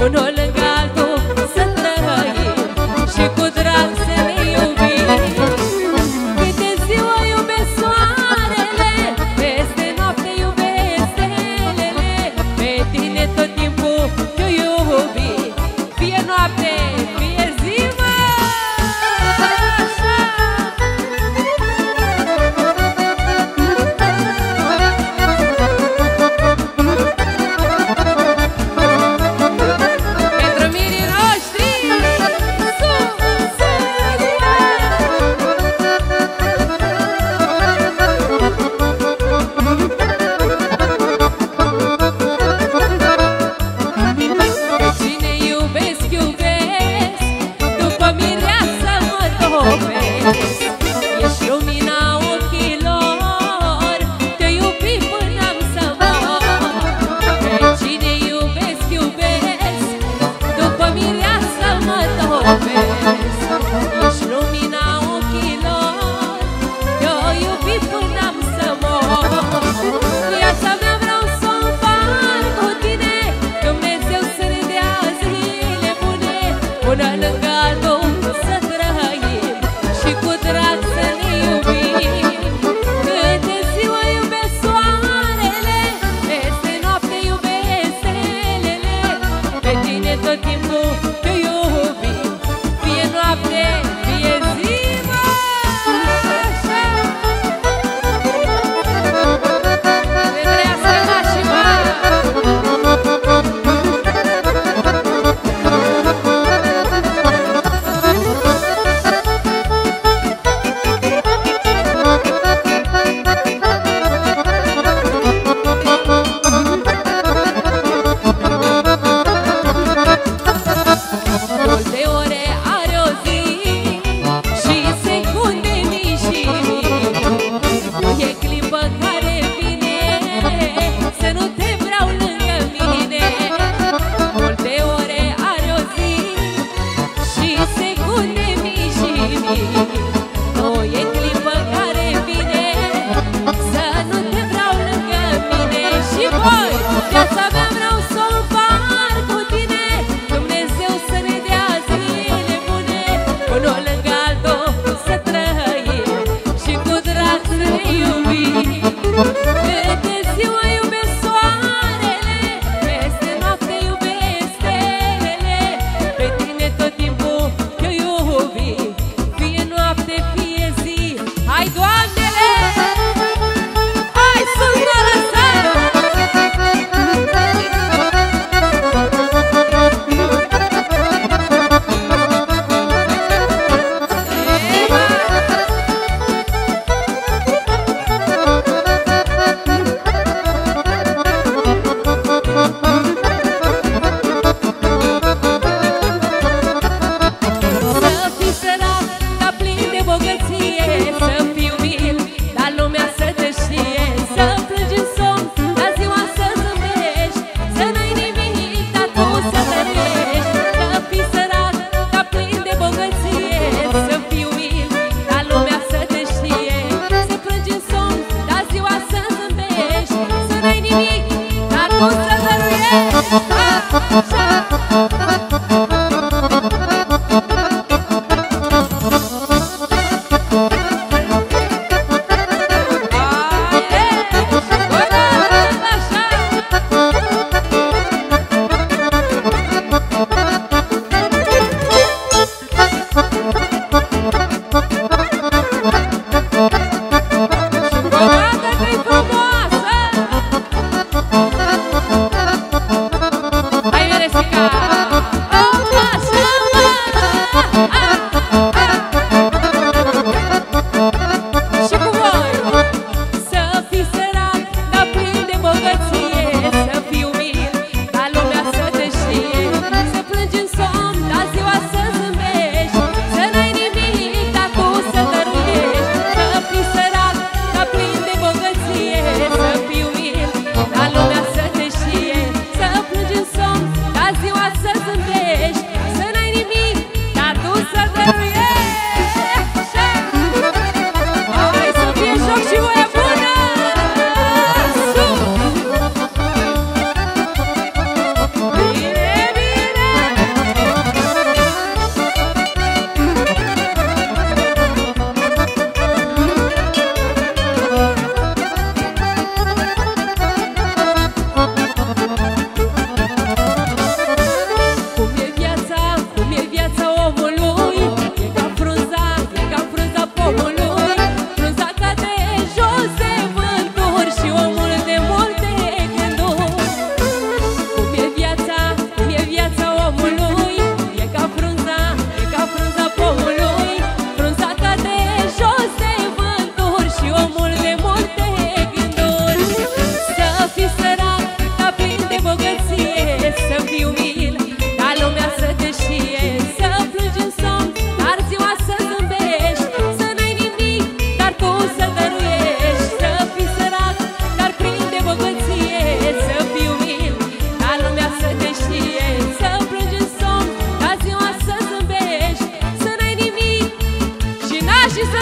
unul lângă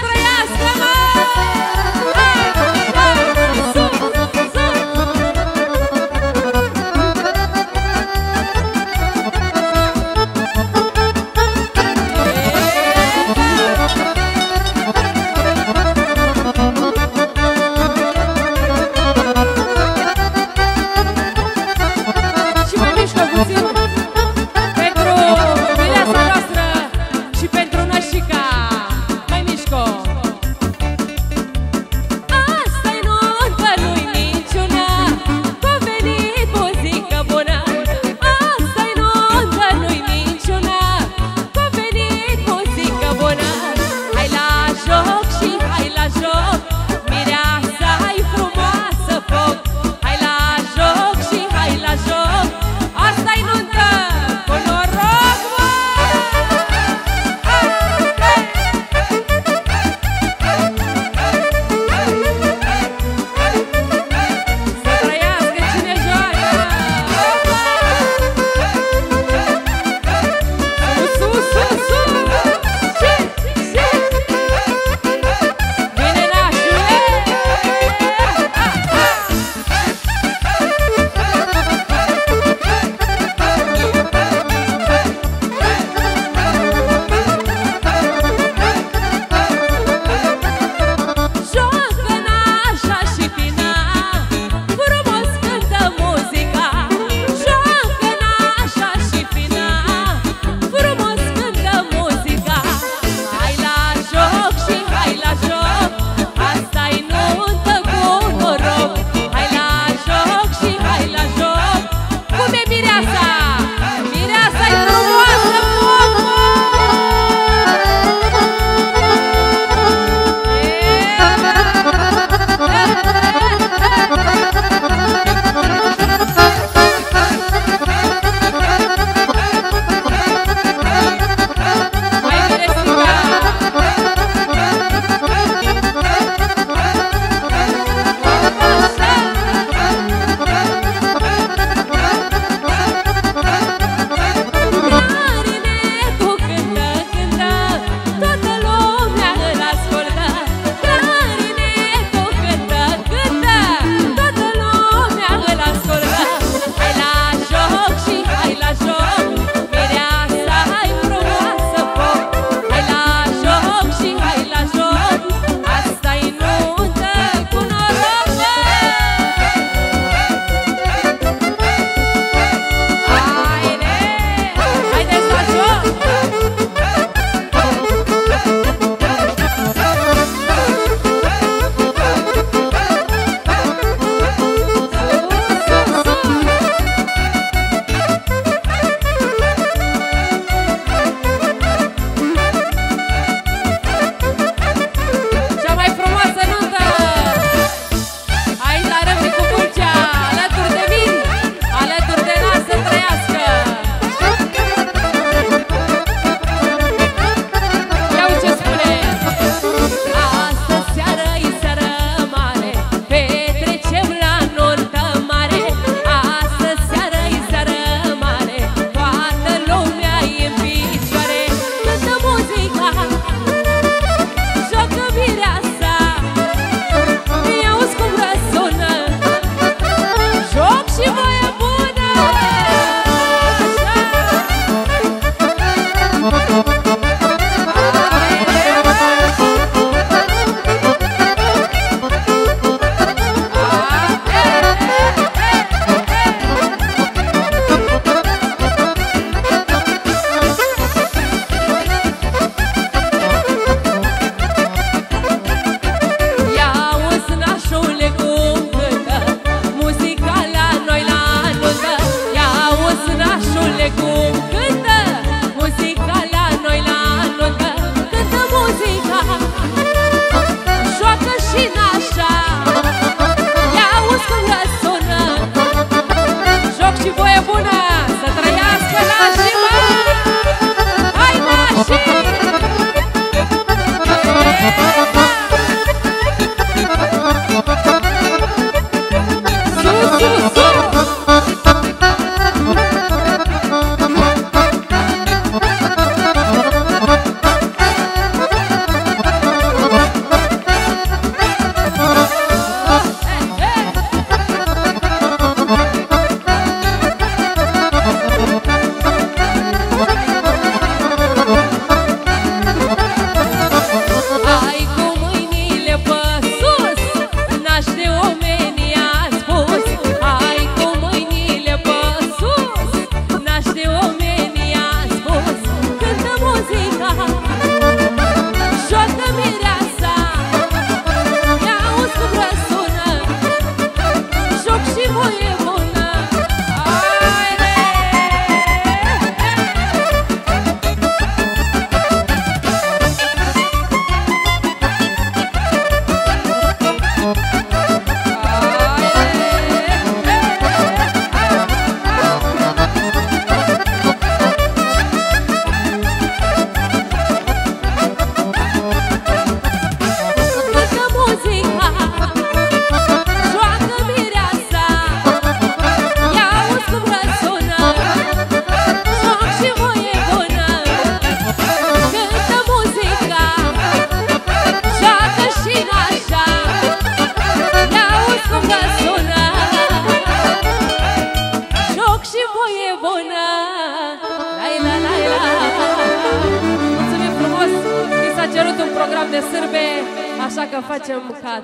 Troyas, vamos.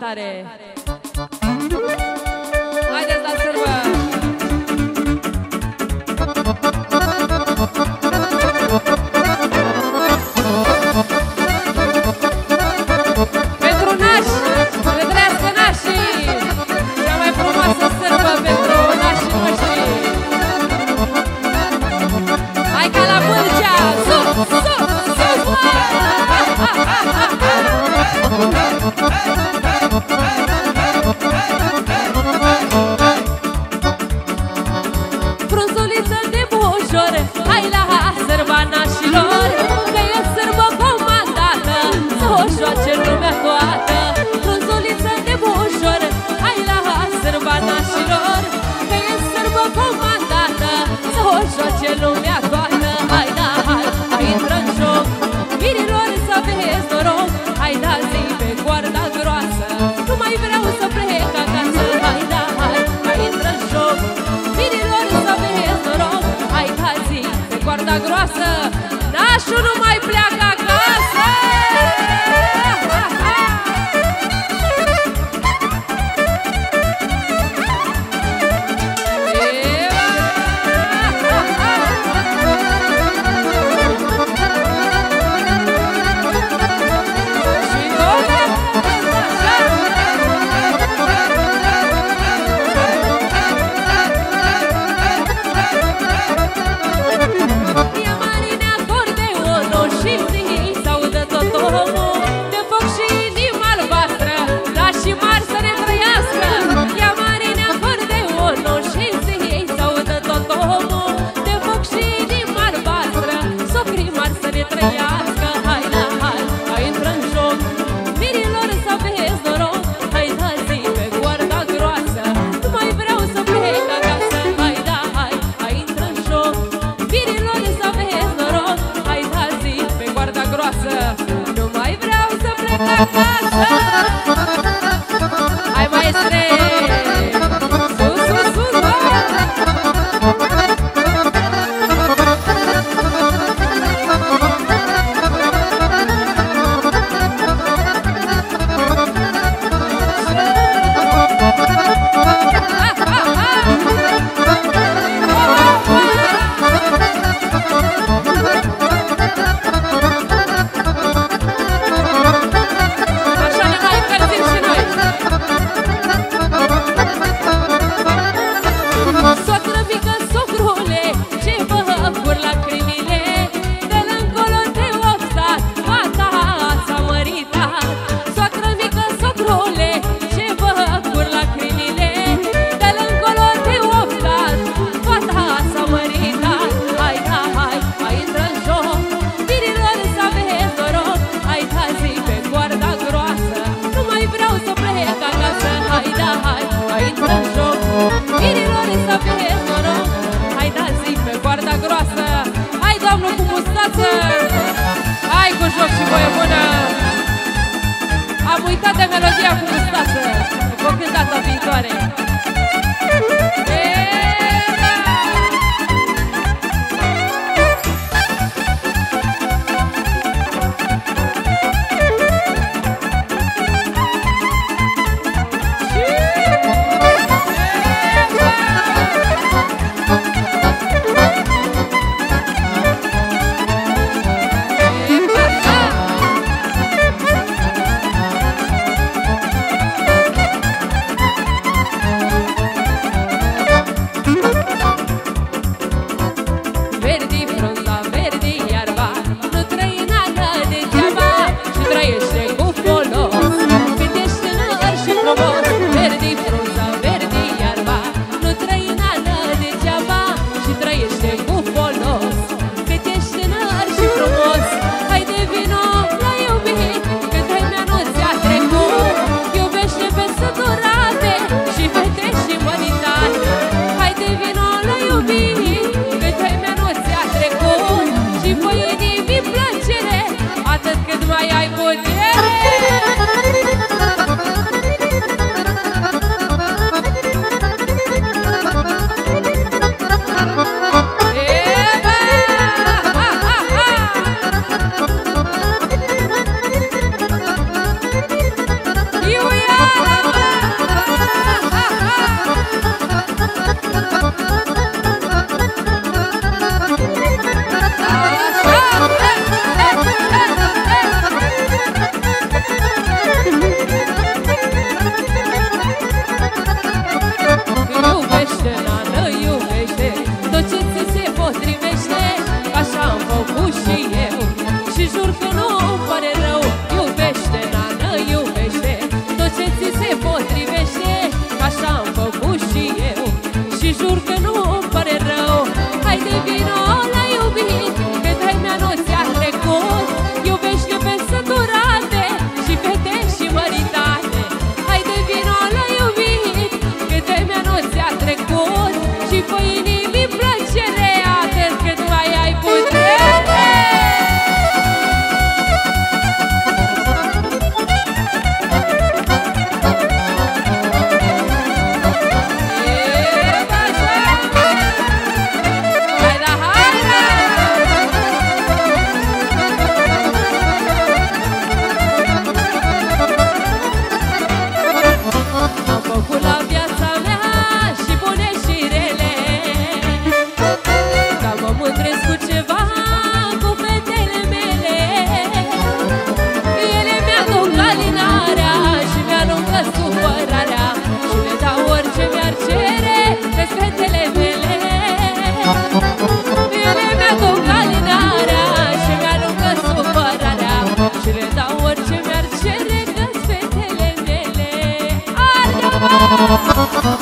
Cantaré. acasă. Nu mai vreau să plec acasă. melodia cu mustață, vă cânt data viitoare. ar cere pe fetele mele Ele mi-a cu și mi-aruncă supărarea Și le dau orice mi-ar cere că fetele mele Ardă-mă!